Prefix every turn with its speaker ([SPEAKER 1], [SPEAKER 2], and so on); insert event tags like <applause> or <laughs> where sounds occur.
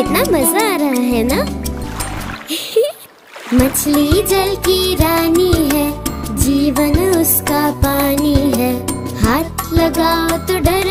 [SPEAKER 1] कितना मज़ा आ रहा है ना? <laughs> मछली जल की रानी है, जीवन उसका पानी है। हाथ लगाओ तो डर